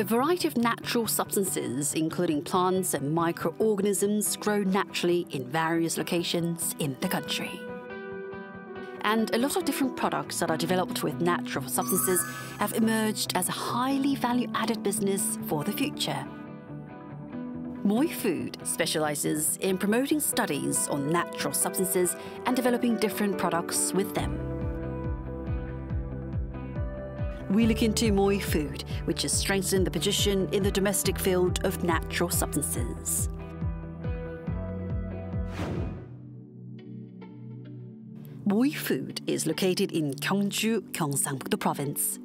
A variety of natural substances, including plants and microorganisms, grow naturally in various locations in the country. And a lot of different products that are developed with natural substances have emerged as a highly value added business for the future. Moi Food specializes in promoting studies on natural substances and developing different products with them. We look into Moi Food, which has strengthened the position in the domestic field of natural substances. Moi Food is located in Gyeongju, Gyeongsangbuk-do Province.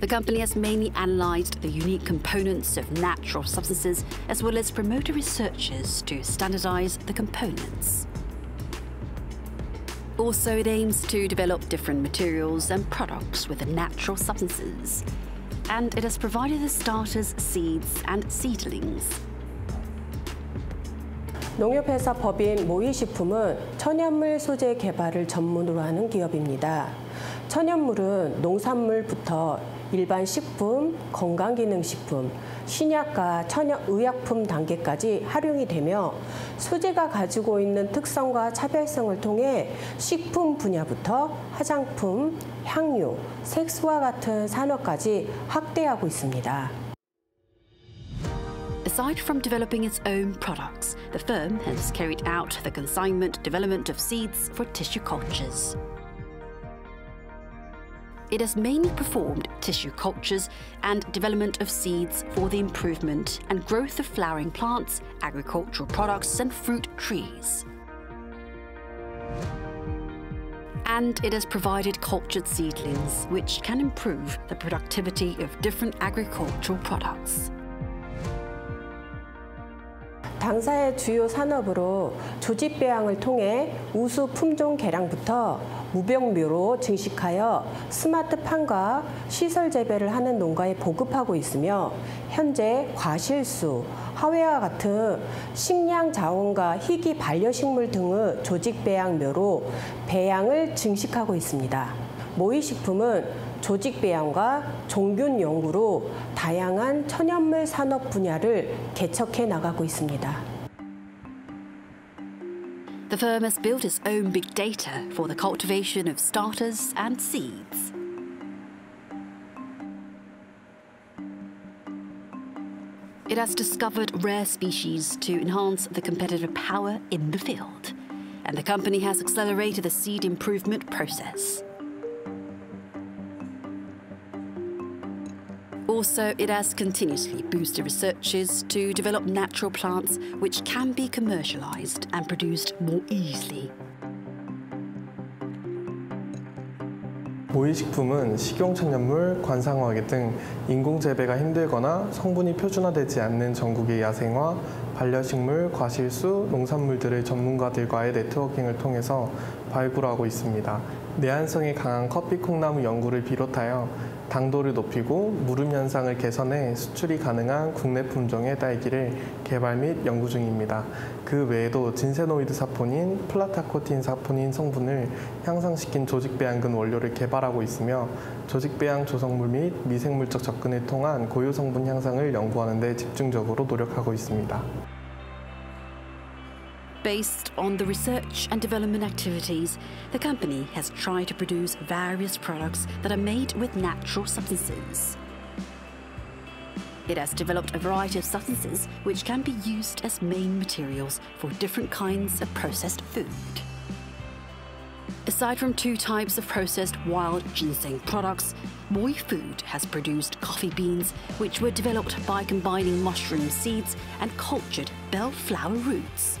The company has mainly analysed the unique components of natural substances as well as promoted researchers to standardise the components. Also, it aims to develop different materials and products with the natural substances. And it has provided the starters, seeds and seedlings. 농협회사 법인 모이식품은 천연물 소재 개발을 전문으로 하는 기업입니다. 천연물은 농산물부터 일반 식품, 건강기능식품, 신약과 천연의약품 단계까지 활용이 되며 소재가 가지고 있는 특성과 차별성을 통해 식품 분야부터 화장품, 향유, 색소와 같은 산업까지 확대하고 있습니다. Aside from developing its own products, the firm has carried out the consignment development of seeds for tissue cultures. It has mainly performed tissue cultures and development of seeds for the improvement and growth of flowering plants, agricultural products, and fruit trees. And it has provided cultured seedlings, which can improve the productivity of different agricultural products. 당사의 주요 산업으로 조직 배양을 통해 우수 품종 개량부터 무병묘로 증식하여 스마트팜과 시설 재배를 하는 농가에 보급하고 있으며 현재 과실수, 하회와 같은 식량 자원과 희귀 반려식물 등의 조직 배양묘로 배양을 증식하고 있습니다. 모이식품은 조직 배양과 종균 연구로 다양한 천연물 산업 분야를 개척해 나가고 있습니다. The firm has built its own big data for the cultivation of starters and seeds. It has discovered rare species to enhance the competitive power in the field, and the company has accelerated the seed improvement process. Also, it has continuously boosted researches to develop natural plants which can be commercialized and produced more easily. 모이식품은 식용천연물, 관상어계 등 인공 재배가 힘들거나 성분이 표준화되지 않는 전국의 야생화, 반려식물, 과실수, 농산물들을 전문가들과의 networking을 통해서 발굴하고 있습니다. 내한성이 강한 커피 콩나무 연구를 비롯하여 당도를 높이고 무름 현상을 개선해 수출이 가능한 국내 품종의 딸기를 개발 및 연구 중입니다. 그 외에도 진세노이드 사포닌, platycodin 사포닌 성분을 향상시킨 조직배양근 원료를 개발하고 있으며 조직배양 조성물 및 미생물적 접근을 통한 고유 성분 향상을 연구하는 데 집중적으로 노력하고 있습니다. Based on the research and development activities, the company has tried to produce various products that are made with natural substances. It has developed a variety of substances which can be used as main materials for different kinds of processed food. Aside from two types of processed wild ginseng products, Moi Food has produced coffee beans which were developed by combining mushroom seeds and cultured bellflower roots.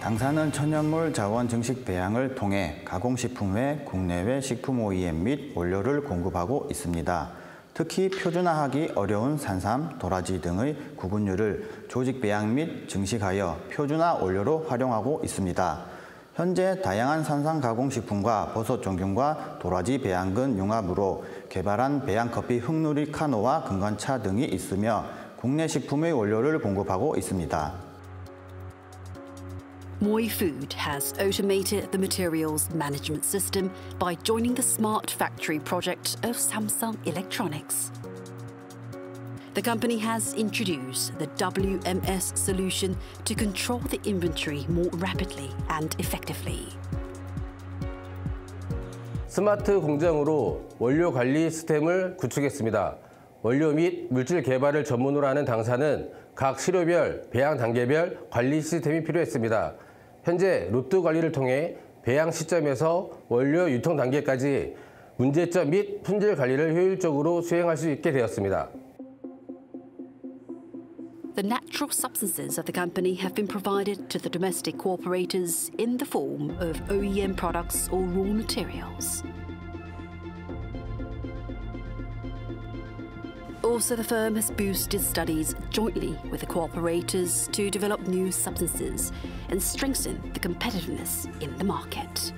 당사는 천연물 자원 증식 배양을 통해 가공식품 외 국내외 식품 OEM 및 원료를 공급하고 있습니다. 특히 표준화하기 어려운 산삼, 도라지 등의 구분류를 조직 배양 및 증식하여 표준화 원료로 활용하고 있습니다. 현재 다양한 산삼 가공식품과 버섯 종균과 도라지 배양근 융합으로 개발한 배양커피 흑누리 카노와 금관차 등이 있으며 국내 식품의 원료를 공급하고 있습니다. Moi Food has automated the materials management system by joining the Smart Factory project of Samsung Electronics. The company has introduced the WMS solution to control the inventory more rapidly and effectively. 스마트 공장으로 원료 관리 시스템을 구축했습니다. 원료 및 물질 개발을 전문으로 하는 당사는 각 시료별, 배양 단계별 관리 시스템이 필요했습니다. 현재 로트 관리를 통해 배양 시점에서 원료 유통 단계까지 문제점 및 품질 관리를 효율적으로 수행할 수 있게 되었습니다. The natural substances of the company have been provided to the domestic cooperators in the form of OEM products or raw materials. Also, the firm has boosted studies jointly with the cooperators to develop new substances and strengthen the competitiveness in the market.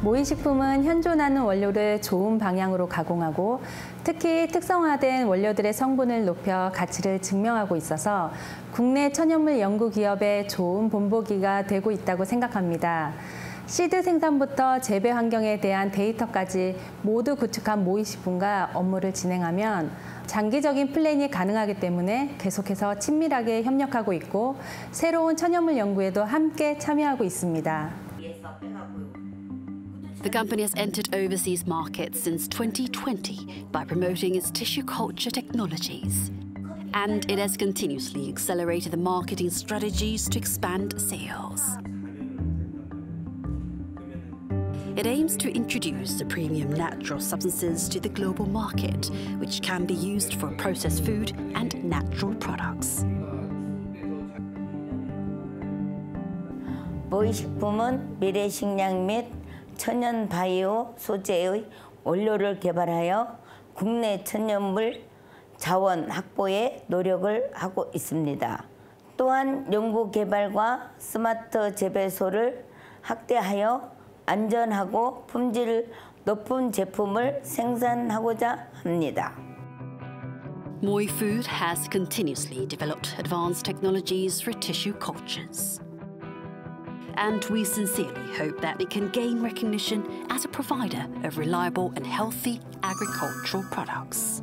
모이식품은 현존하는 원료를 좋은 방향으로 가공하고 특히 특성화된 원료들의 성분을 높여 가치를 증명하고 있어서 국내 천연물 연구 기업의 좋은 본보기가 되고 있다고 생각합니다. 시드 생산부터 재배 환경에 대한 데이터까지 모두 구축한 모이식품과 업무를 진행하면 장기적인 플랜이 가능하기 때문에 계속해서 친밀하게 협력하고 있고 새로운 천연물 연구에도 함께 참여하고 있습니다. The company has entered overseas markets since 2020 by promoting its tissue culture technologies. And it has continuously accelerated the marketing strategies to expand sales. It aims to introduce the premium natural substances to the global market, which can be used for processed food and natural products. 모이식품은 미래 식량 및 천연 바이오 소재의 원료를 개발하여 국내 천연물 자원 확보에 노력을 하고 있습니다. 또한 연구 개발과 스마트 재배소를 확대하여 안전하고 품질 높은 제품을 생산하고자 합니다. Moi Food has continuously developed advanced technologies for tissue cultures. and we sincerely hope that it can gain recognition as a provider of reliable and healthy agricultural products.